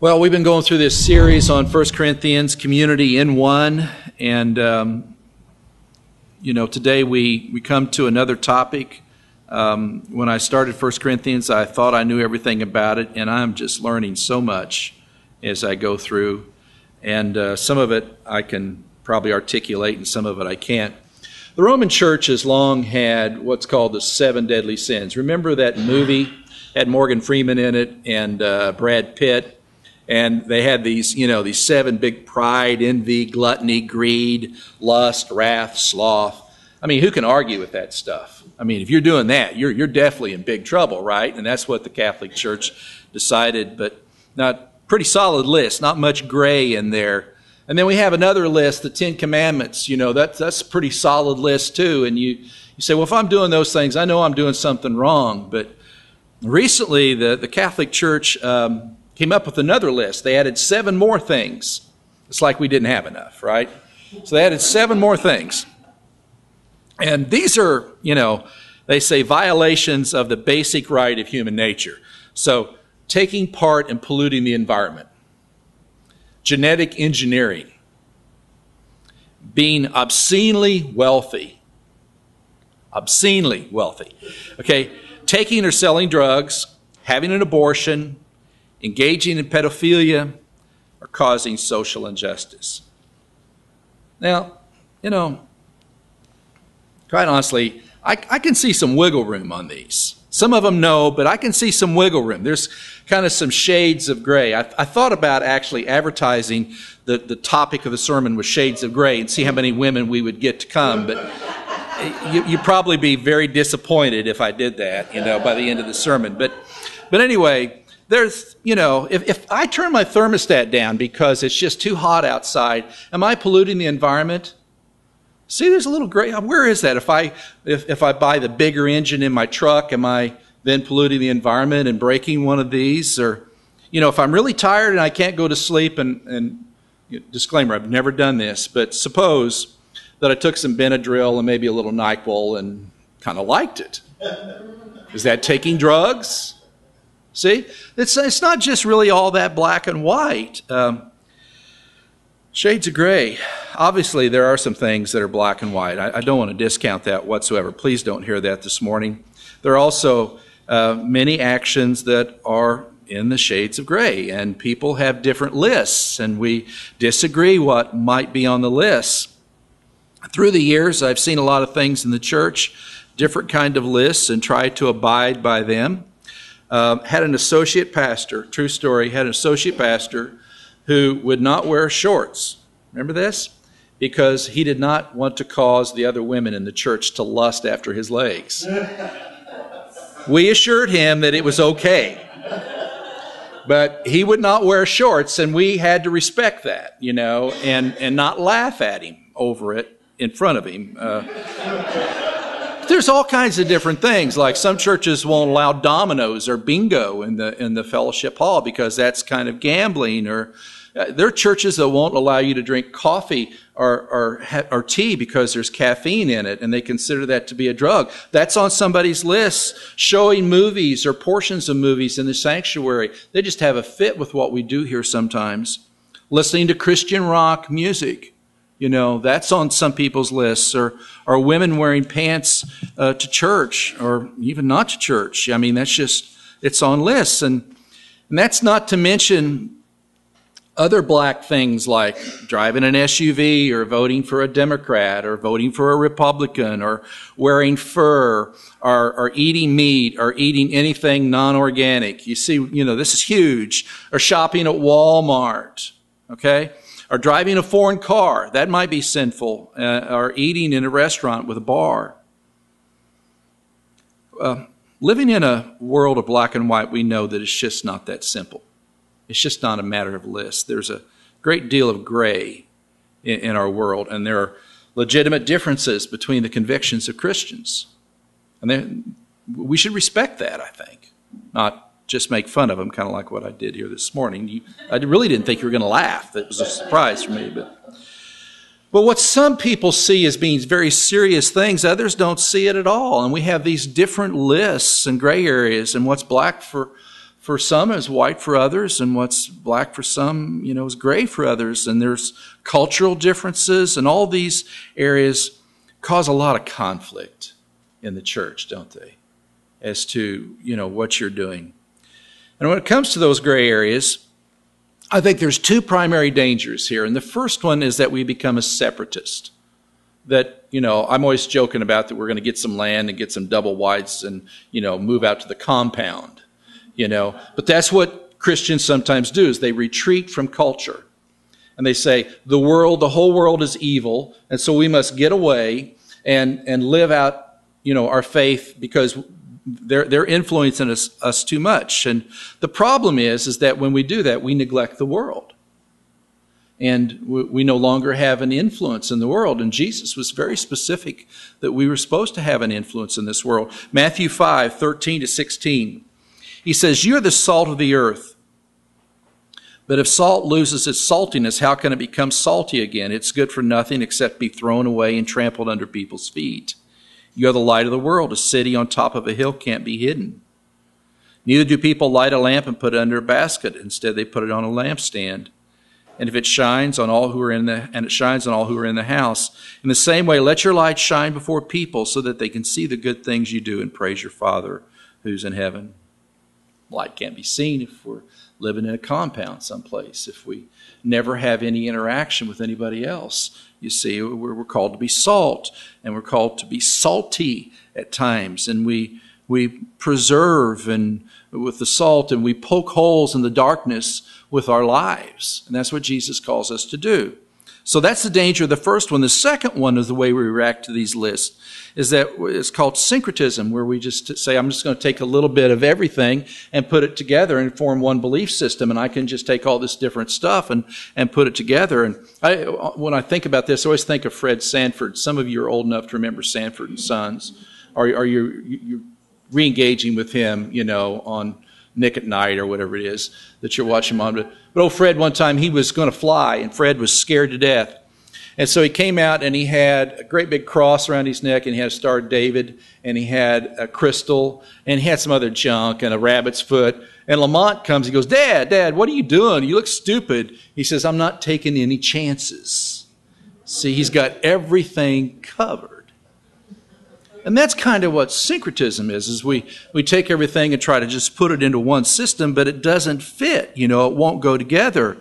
Well, we've been going through this series on 1 Corinthians, community in one, and um, you know, today we, we come to another topic. Um, when I started 1 Corinthians, I thought I knew everything about it, and I'm just learning so much as I go through. And uh, some of it I can probably articulate, and some of it I can't. The Roman Church has long had what's called the seven deadly sins. Remember that movie had Morgan Freeman in it and uh, Brad Pitt and they had these, you know, these seven big pride, envy, gluttony, greed, lust, wrath, sloth. I mean, who can argue with that stuff? I mean, if you're doing that, you're, you're definitely in big trouble, right? And that's what the Catholic Church decided, but not pretty solid list, not much gray in there. And then we have another list, the Ten Commandments. You know, that's that's a pretty solid list too. And you, you say, well, if I'm doing those things, I know I'm doing something wrong. But recently, the, the Catholic Church um, came up with another list. They added seven more things. It's like we didn't have enough, right? So they added seven more things. And these are, you know, they say violations of the basic right of human nature. So taking part in polluting the environment, genetic engineering, being obscenely wealthy, obscenely wealthy, okay, taking or selling drugs, having an abortion, engaging in pedophilia, or causing social injustice. Now, you know, quite honestly, I, I, can see some wiggle room on these. Some of them no, but I can see some wiggle room. There's kind of some shades of gray. I, I thought about actually advertising the, the topic of the sermon with shades of gray and see how many women we would get to come, but eh, you, you'd probably be very disappointed if I did that, you know, by the end of the sermon. But, but anyway, there's, you know, if, if I turn my thermostat down because it's just too hot outside, am I polluting the environment? See, there's a little gray. Where is that? If I, if, if I buy the bigger engine in my truck, am I then polluting the environment and breaking one of these? Or, you know, if I'm really tired and I can't go to sleep, and, and disclaimer, I've never done this, but suppose that I took some Benadryl and maybe a little NyQuil and kind of liked it. Is that taking drugs? See? It's, it's not just really all that black and white. Um, shades of gray. Obviously, there are some things that are black and white. I, I, don't want to discount that whatsoever. Please don't hear that this morning. There are also uh, many actions that are in the shades of gray, and people have different lists, and we disagree what might be on the list. Through the years, I've seen a lot of things in the church, different kind of lists, and tried to abide by them um, had an associate pastor, true story, had an associate pastor who would not wear shorts. Remember this? Because he did not want to cause the other women in the church to lust after his legs. we assured him that it was okay. But he would not wear shorts, and we had to respect that, you know, and, and not laugh at him over it in front of him. Uh, there's all kinds of different things. Like some churches won't allow dominoes or bingo in the in the fellowship hall because that's kind of gambling. Or uh, there are churches that won't allow you to drink coffee or, or or tea because there's caffeine in it, and they consider that to be a drug. That's on somebody's list. Showing movies or portions of movies in the sanctuary. They just have a fit with what we do here sometimes. Listening to Christian rock music you know, that's on some people's lists. Or, or women wearing pants uh, to church or even not to church. I mean, that's just, it's on lists. And, and that's not to mention other black things like driving an SUV or voting for a Democrat or voting for a Republican or wearing fur or, or eating meat or eating anything non-organic. You see, you know, this is huge. Or shopping at Walmart. Okay? Or driving a foreign car. That might be sinful. Uh, or eating in a restaurant with a bar. Uh, living in a world of black and white, we know that it's just not that simple. It's just not a matter of lists. There's a great deal of gray in, in our world, and there are legitimate differences between the convictions of Christians. And we should respect that, I think, not just make fun of them, kind of like what I did here this morning. You, I really didn't think you were going to laugh. That was a surprise for me. But, but what some people see as being very serious things, others don't see it at all. And we have these different lists and gray areas and what's black for, for some is white for others, and what's black for some, you know, is gray for others. And there's cultural differences, and all these areas cause a lot of conflict in the church, don't they? As to, you know, what you're doing. And when it comes to those gray areas, I think there's two primary dangers here. And the first one is that we become a separatist. That, you know, I'm always joking about that we're going to get some land and get some double wides and, you know, move out to the compound, you know. But that's what Christians sometimes do is they retreat from culture. And they say, the world, the whole world is evil, and so we must get away and, and live out, you know, our faith because they're, they're influencing us, us too much. And the problem is, is that when we do that, we neglect the world. And we, we no longer have an influence in the world. And Jesus was very specific that we were supposed to have an influence in this world. Matthew 5, 13 to 16. He says, You're the salt of the earth. But if salt loses its saltiness, how can it become salty again? It's good for nothing except be thrown away and trampled under people's feet. You are the light of the world. A city on top of a hill can't be hidden. Neither do people light a lamp and put it under a basket. Instead, they put it on a lampstand. And if it shines on all who are in the and it shines on all who are in the house. In the same way, let your light shine before people so that they can see the good things you do and praise your Father who's in heaven. Light can't be seen if we're living in a compound someplace, if we never have any interaction with anybody else. You see, we're, called to be salt, and we're called to be salty at times, and we we preserve and with the salt, and we poke holes in the darkness with our lives, and that's what Jesus calls us to do. So that's the danger of the first one. The second one is the way we react to these lists is that it's called syncretism, where we just say, I'm just going to take a little bit of everything and put it together and form one belief system. And I can just take all this different stuff and, and put it together. And I, when I think about this, I always think of Fred Sanford. Some of you are old enough to remember Sanford and Sons. Are, are you, you re-engaging with him, you know, on Nick at Nite or whatever it is that you're watching on. But, but old Fred, one time he was going to fly, and Fred was scared to death. And so he came out and he had a great big cross around his neck, and he had a Star David, and he had a crystal, and he had some other junk and a rabbit's foot. And Lamont comes, he goes, Dad, Dad, what are you doing? You look stupid. He says, I'm not taking any chances. See, he's got everything covered. And that's kind of what syncretism is, is we, we take everything and try to just put it into one system, but it doesn't fit. You know, it won't go together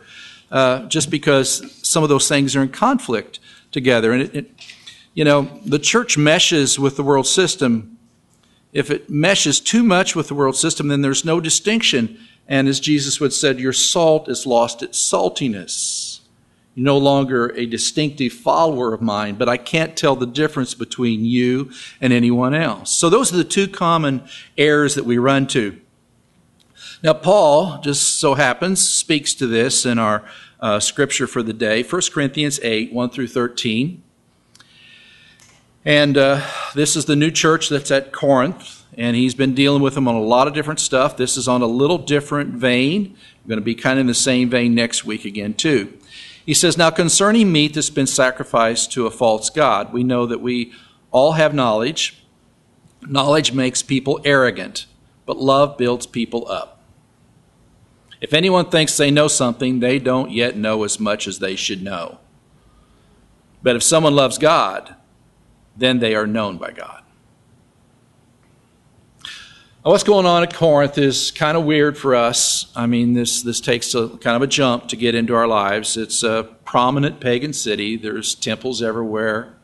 uh, just because some of those things are in conflict together. And it, it, you know, the church meshes with the world system. If it meshes too much with the world system, then there's no distinction. And as Jesus would said, your salt is lost its saltiness no longer a distinctive follower of mine, but I can't tell the difference between you and anyone else. So those are the two common errors that we run to. Now, Paul, just so happens, speaks to this in our uh, scripture for the day, 1 Corinthians 8, 1 through 13. And uh, this is the new church that's at Corinth, and he's been dealing with them on a lot of different stuff. This is on a little different vein. We're going to be kind of in the same vein next week again, too. He says, Now concerning meat that's been sacrificed to a false God, we know that we all have knowledge. Knowledge makes people arrogant, but love builds people up. If anyone thinks they know something, they don't yet know as much as they should know. But if someone loves God, then they are known by God. What's going on at Corinth is kind of weird for us. I mean, this, this takes a kind of a jump to get into our lives. It's a prominent pagan city, there's temples everywhere.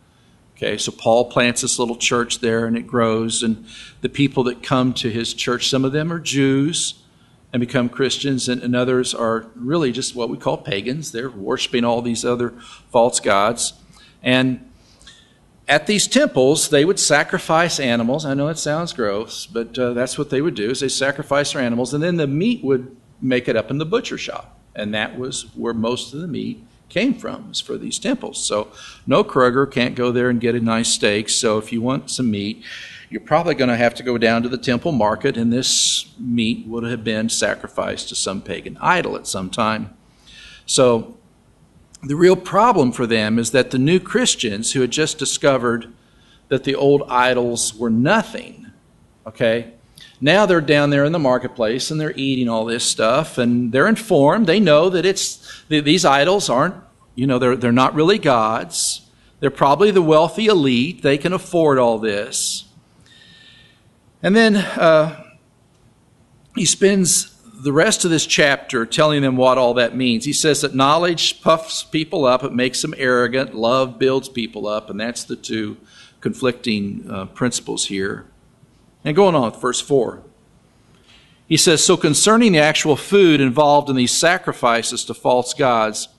Okay, so Paul plants this little church there and it grows, and the people that come to his church, some of them are Jews and become Christians, and, and others are really just what we call pagans. They're worshiping all these other false gods. And at these temples, they would sacrifice animals. I know it sounds gross, but uh, that's what they would do: is they sacrifice their animals, and then the meat would make it up in the butcher shop, and that was where most of the meat came from, was for these temples. So no Kroger can't go there and get a nice steak. So if you want some meat, you're probably going to have to go down to the temple market, and this meat would have been sacrificed to some pagan idol at some time. So the real problem for them is that the new Christians who had just discovered that the old idols were nothing, okay, now they're down there in the marketplace and they're eating all this stuff and they're informed. They know that it's these idols aren't, you know, they're, they're not really gods. They're probably the wealthy elite. They can afford all this. And then uh, he spends the rest of this chapter telling them what all that means. He says that knowledge puffs people up, it makes them arrogant, love builds people up, and that's the two conflicting uh, principles here. And going on with verse 4. He says, So concerning the actual food involved in these sacrifices to false gods,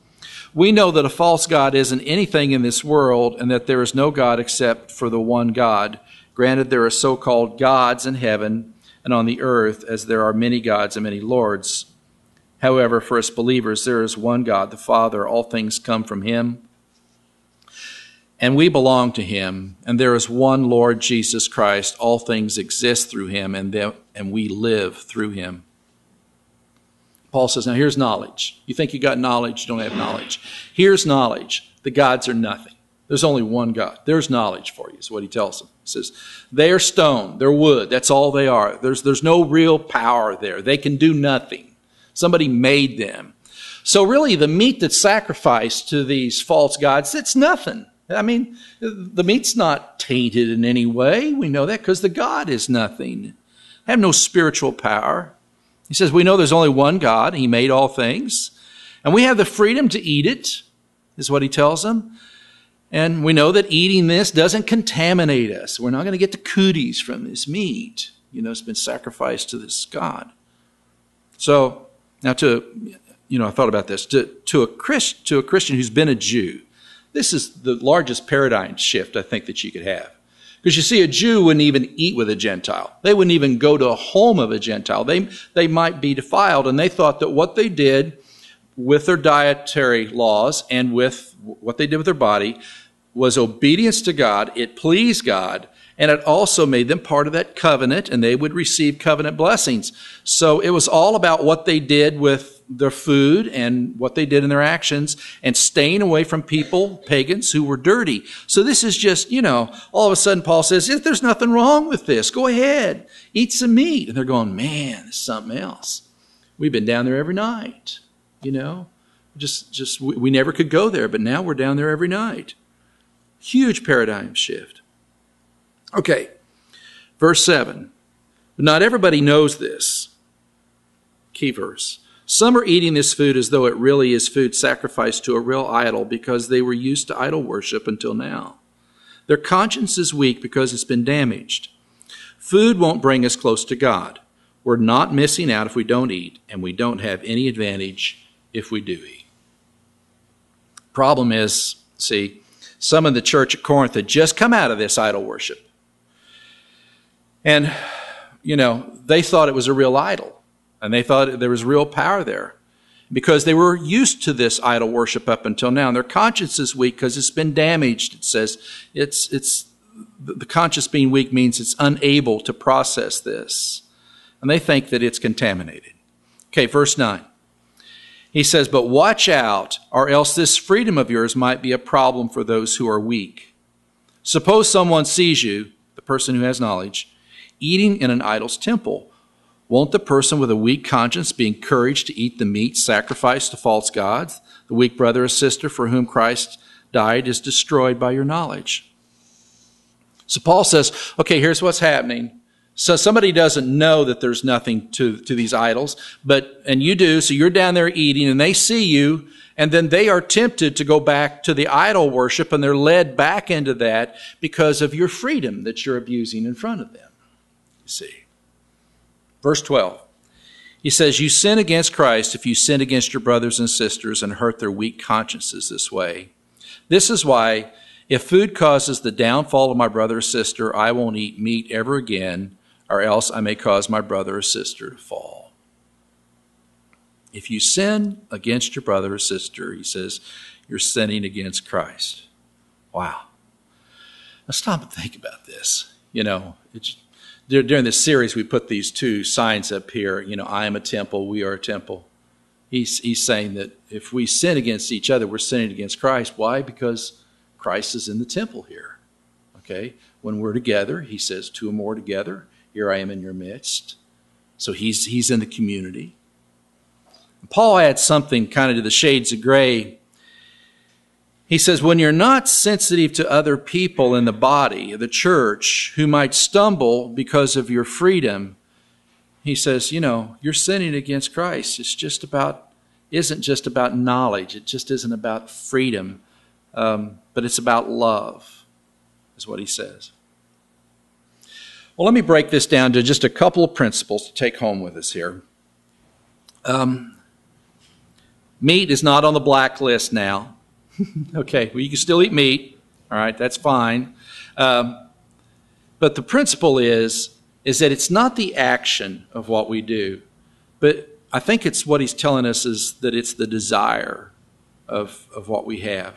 we know that a false God isn't anything in this world and that there is no God except for the one God. Granted, there are so called gods in heaven and on the earth, as there are many gods and many lords. However, for us believers, there is one God, the Father. All things come from Him. And we belong to Him. And there is one Lord Jesus Christ. All things exist through Him, and, and we live through Him. Paul says, now here's knowledge. You think you got knowledge, you don't have knowledge. Here's knowledge. The gods are nothing. There's only one God. There's knowledge for you, is what he tells them. He says, they are stone, they're wood, that's all they are. There's, there's no real power there. They can do nothing. Somebody made them. So really, the meat that's sacrificed to these false gods, it's nothing. I mean, the meat's not tainted in any way. We know that because the God is nothing. They have no spiritual power. He says, We know there's only one God, He made all things, and we have the freedom to eat it, is what He tells them. And we know that eating this doesn't contaminate us. We're not going to get the cooties from this meat. You know, it's been sacrificed to this God. So, now to, you know, I thought about this. To, to, a, Christ, to a Christian who's been a Jew, this is the largest paradigm shift I think that you could have. Because you see, a Jew wouldn't even eat with a Gentile. They wouldn't even go to a home of a Gentile. They, they might be defiled, and they thought that what they did with their dietary laws and with what they did with their body was obedience to God. It pleased God, and it also made them part of that covenant, and they would receive covenant blessings. So it was all about what they did with their food and what they did in their actions and staying away from people, pagans, who were dirty. So this is just, you know, all of a sudden Paul says, there's nothing wrong with this. Go ahead, eat some meat. And they're going, man, it's something else. We've been down there every night, you know. Just, just we, we never could go there, but now we're down there every night. Huge paradigm shift. Okay, verse 7. But not everybody knows this. Key verse. Some are eating this food as though it really is food sacrificed to a real idol because they were used to idol worship until now. Their conscience is weak because it's been damaged. Food won't bring us close to God. We're not missing out if we don't eat, and we don't have any advantage if we do eat. Problem is, see, some in the church at Corinth had just come out of this idol worship. And, you know, they thought it was a real idol and they thought there was real power there because they were used to this idol worship up until now. And their conscience is weak because it's been damaged. It says it's, it's, the conscience being weak means it's unable to process this. And they think that it's contaminated. Okay, verse 9. He says, But watch out, or else this freedom of yours might be a problem for those who are weak. Suppose someone sees you, the person who has knowledge, eating in an idol's temple won't the person with a weak conscience be encouraged to eat the meat sacrificed to false gods? The weak brother or sister for whom Christ died is destroyed by your knowledge. So Paul says, okay, here's what's happening. So somebody doesn't know that there's nothing to, to these idols, but, and you do, so you're down there eating and they see you, and then they are tempted to go back to the idol worship and they're led back into that because of your freedom that you're abusing in front of them. You see. Verse 12. He says, You sin against Christ if you sin against your brothers and sisters and hurt their weak consciences this way. This is why, if food causes the downfall of my brother or sister, I won't eat meat ever again, or else I may cause my brother or sister to fall. If you sin against your brother or sister, he says, you're sinning against Christ. Wow. Now stop and think about this. You know, it's during this series, we put these two signs up here. You know, I am a temple, we are a temple. He's, he's saying that if we sin against each other, we're sinning against Christ. Why? Because Christ is in the temple here. Okay? When we're together, he says, two or more together here I am in your midst. So he's, he's in the community. Paul adds something kind of to the shades of gray. He says, when you're not sensitive to other people in the body, the church, who might stumble because of your freedom, he says, you know, you're sinning against Christ. It's just about, isn't just about knowledge. It just isn't about freedom, um, but it's about love, is what he says. Well, let me break this down to just a couple of principles to take home with us here. Um, meat is not on the blacklist now. okay, well, you can still eat meat. All right, that's fine. Um, but the principle is is that it's not the action of what we do, but I think it's what he's telling us is that it's the desire of, of what we have.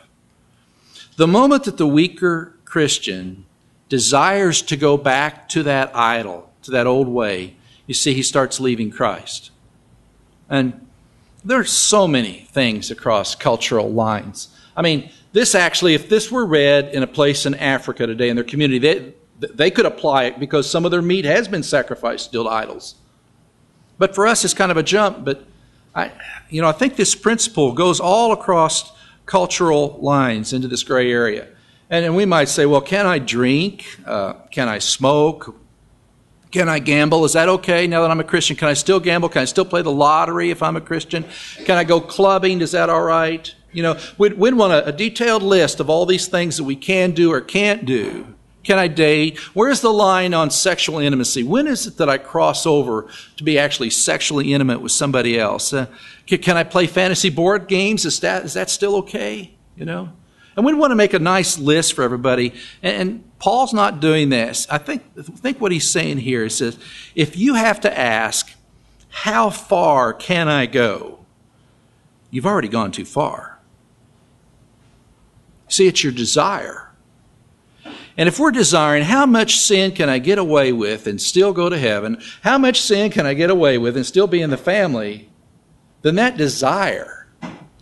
The moment that the weaker Christian desires to go back to that idol, to that old way, you see, he starts leaving Christ. And there are so many things across cultural lines. I mean, this actually, if this were read in a place in Africa today in their community, they, they could apply it because some of their meat has been sacrificed still to idols. But for us, it's kind of a jump. But I, you know, I think this principle goes all across cultural lines into this gray area. And, and we might say, well, can I drink? Uh, can I smoke? Can I gamble? Is that okay now that I'm a Christian? Can I still gamble? Can I still play the lottery if I'm a Christian? Can I go clubbing? Is that all right? You know, we'd, we'd want a, a detailed list of all these things that we can do or can't do. Can I date? Where's the line on sexual intimacy? When is it that I cross over to be actually sexually intimate with somebody else? Uh, can, can, I play fantasy board games? Is that, is that still okay? You know? And we want to make a nice list for everybody. And, Paul's not doing this. I think, think what he's saying here is that if you have to ask, how far can I go? You've already gone too far. See, it's your desire. And if we're desiring how much sin can I get away with and still go to heaven, how much sin can I get away with and still be in the family, then that desire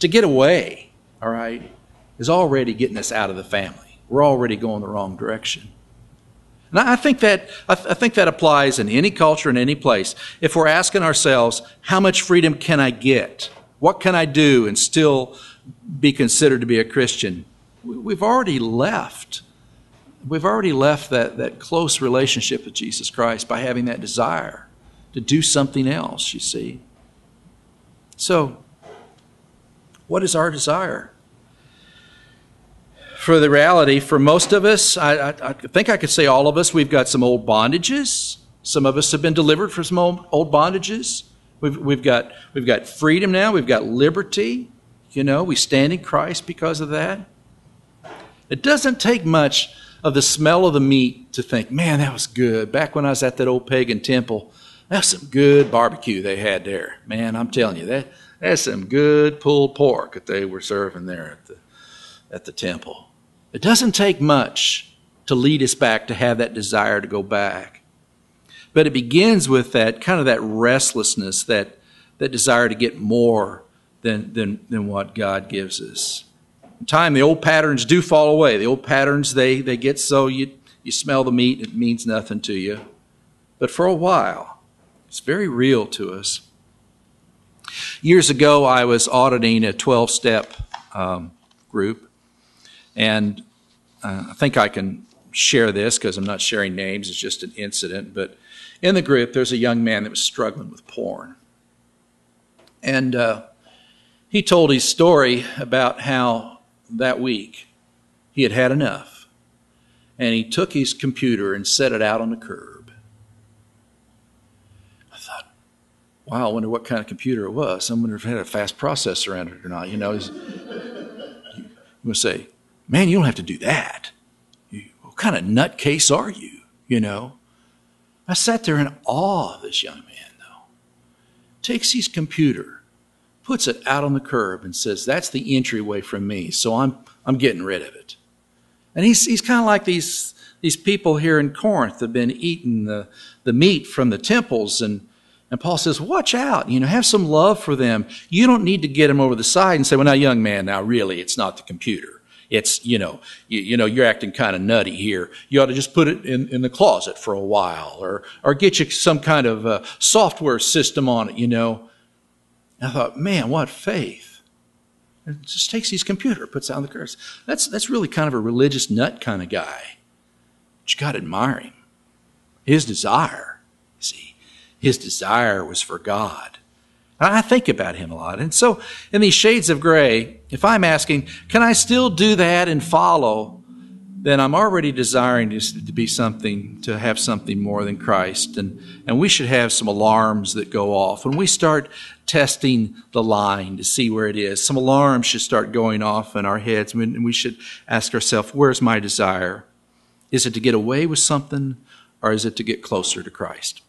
to get away, all right, is already getting us out of the family. We're already going the wrong direction. And I think that I, think that applies in any culture in any place. If we're asking ourselves, how much freedom can I get? What can I do and still be considered to be a Christian? We've already left. We've already left that, that close relationship with Jesus Christ by having that desire to do something else, you see. So, what is our desire? For the reality, for most of us, I, I, I, think I could say all of us, we've got some old bondages. Some of us have been delivered from some old, old bondages. We've, we've, got, we've got freedom now. We've got liberty. You know, we stand in Christ because of that. It doesn't take much of the smell of the meat to think, man, that was good. Back when I was at that old pagan temple, that's some good barbecue they had there. Man, I'm telling you, that, that's some good pulled pork that they were serving there at the, at the temple. It doesn't take much to lead us back to have that desire to go back. But it begins with that kind of that restlessness, that, that desire to get more than, than, than what God gives us. In time, the old patterns do fall away. The old patterns, they, they get so you, you smell the meat, it means nothing to you. But for a while, it's very real to us. Years ago, I was auditing a 12 step um, group, and uh, I think I can share this because I'm not sharing names, it's just an incident. But in the group, there's a young man that was struggling with porn. And uh, he told his story about how that week he had had enough. And he took his computer and set it out on the curb. I thought, wow, I wonder what kind of computer it was. I wonder if it had a fast processor in it or not. You know, you would say, Man, you don't have to do that. You, what kind of nutcase are you? You know? I sat there in awe of this young man, though. Takes his computer, puts it out on the curb, and says, That's the entryway from me, so I'm, I'm getting rid of it. And he's, he's kind of like these, these people here in Corinth have been eating the, the meat from the temples. And, and Paul says, Watch out, you know, have some love for them. You don't need to get them over the side and say, Well, now, young man, now really, it's not the computer it's, you know, you, you know, you're acting kind of nutty here. You ought to just put it in, in the closet for a while or, or get you some kind of uh, software system on it, you know. And I thought, man, what faith. It just takes his computer, puts out the curse. That's, that's really kind of a religious nut kind of guy. But you got to admire him. His desire, see, his desire was for God. I think about him a lot. And so, in these shades of gray, if I'm asking, can I still do that and follow? Then I'm already desiring to, to be something, to have something more than Christ. And, and we should have some alarms that go off. When we start testing the line to see where it is, some alarms should start going off in our heads. And we should ask ourselves, where's my desire? Is it to get away with something or is it to get closer to Christ?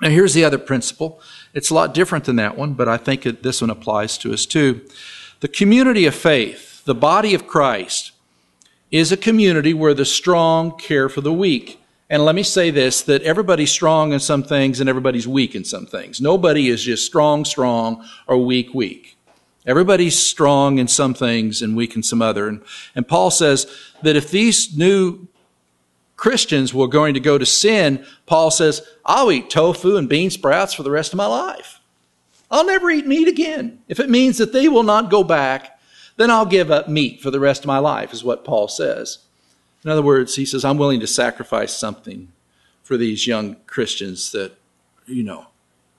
Now, here's the other principle. It's a lot different than that one, but I think that this one applies to us too. The community of faith, the body of Christ, is a community where the strong care for the weak. And let me say this that everybody's strong in some things and everybody's weak in some things. Nobody is just strong, strong, or weak, weak. Everybody's strong in some things and weak in some other. And, and Paul says that if these new Christians were going to go to sin, Paul says, I'll eat tofu and bean sprouts for the rest of my life. I'll never eat meat again. If it means that they will not go back, then I'll give up meat for the rest of my life, is what Paul says. In other words, he says, I'm willing to sacrifice something for these young Christians that, you know,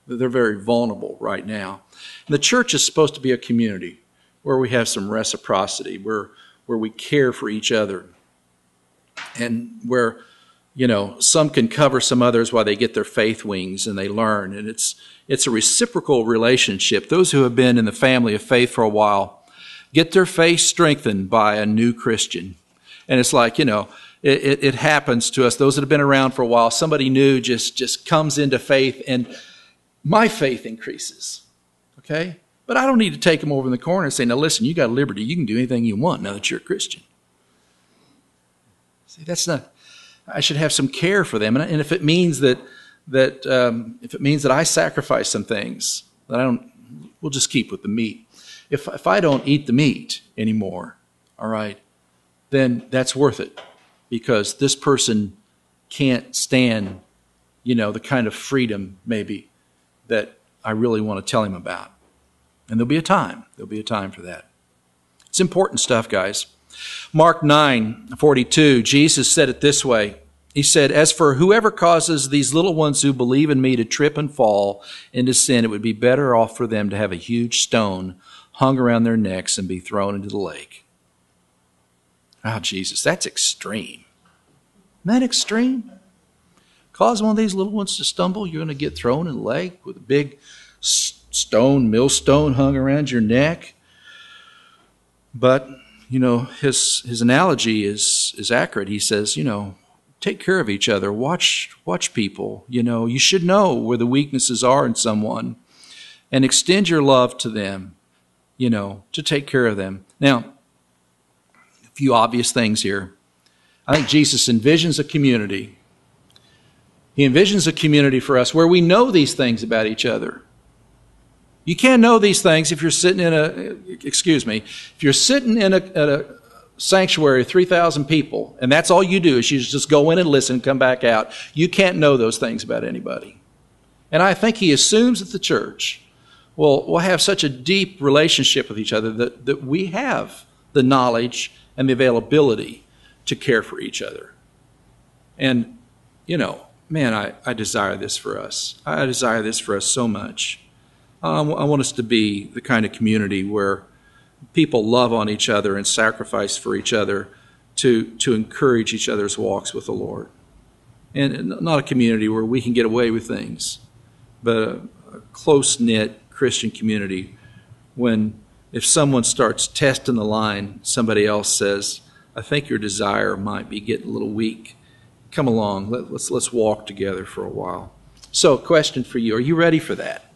they're very vulnerable right now. And the church is supposed to be a community where we have some reciprocity, where, where we care for each other and where you know some can cover some others while they get their faith wings and they learn. And it's it's a reciprocal relationship. Those who have been in the family of faith for a while get their faith strengthened by a new christian. And it's like you know it, it, it happens to us. Those that have been around for a while somebody new just just comes into faith and my faith increases okay? But i don't need to take them over in the corner and say now listen you got liberty. You can do anything you want now that you're a christian. See, that's not. I should have some care for them, and, and if it means that that um, if it means that I sacrifice some things, that I don't, we'll just keep with the meat. If if I don't eat the meat anymore, all right, then that's worth it, because this person can't stand, you know, the kind of freedom maybe that I really want to tell him about. And there'll be a time. There'll be a time for that. It's important stuff, guys. Mark 9 42, Jesus said it this way. He said, As for whoever causes these little ones who believe in me to trip and fall into sin, it would be better off for them to have a huge stone hung around their necks and be thrown into the lake. Oh, Jesus, that's extreme. Isn't that extreme? Cause one of these little ones to stumble, you're going to get thrown in the lake with a big stone, millstone hung around your neck. But you know, his his analogy is is accurate. He says, you know, take care of each other. Watch watch people. You know, you should know where the weaknesses are in someone, and extend your love to them. You know, to take care of them. Now, a few obvious things here. I think Jesus envisions a community. He envisions a community for us where we know these things about each other. You can't know these things if you're sitting in a, excuse me, if you're sitting in a, a sanctuary of 3,000 people, and that's all you do is you just go in and listen come back out. You can't know those things about anybody. And I think he assumes that the church will, will have such a deep relationship with each other that, that we have the knowledge and the availability to care for each other. And, you know, man, I, I desire this for us. I desire this for us so much. I want us to be the kind of community where people love on each other and sacrifice for each other to, to encourage each other's walks with the Lord. And not a community where we can get away with things, but a, a close knit Christian community when if someone starts testing the line, somebody else says, I think your desire might be getting a little weak. Come along, Let, let's, let's walk together for a while. So, a question for you Are you ready for that?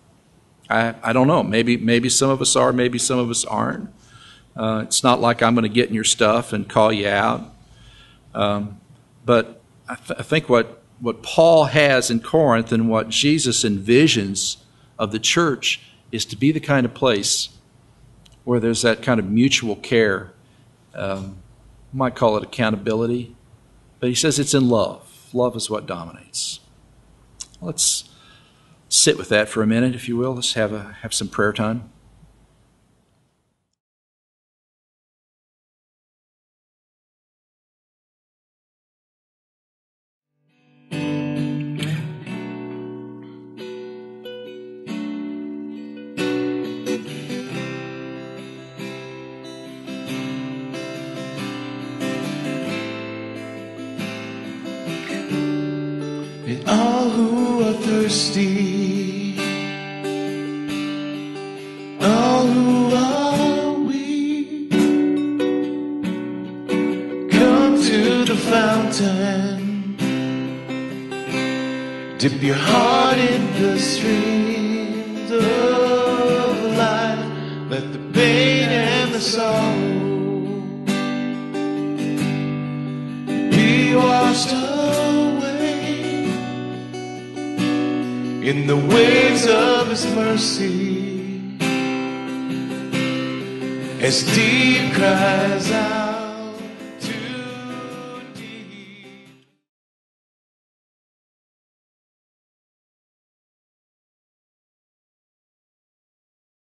I, I don't know. Maybe maybe some of us are, maybe some of us aren't. Uh, it's not like I'm going to get in your stuff and call you out. Um, but I, th- I think what, what Paul has in Corinth and what Jesus envisions of the church is to be the kind of place where there's that kind of mutual care Um, might call it accountability, but he says it's in love. Love is what dominates. Let's sit with that for a minute, if you will. Let's have, a, have some prayer time. All who are thirsty, Dip your heart in the streams of life. Let the pain and the sorrow be washed away in the waves of His mercy. As deep cries out.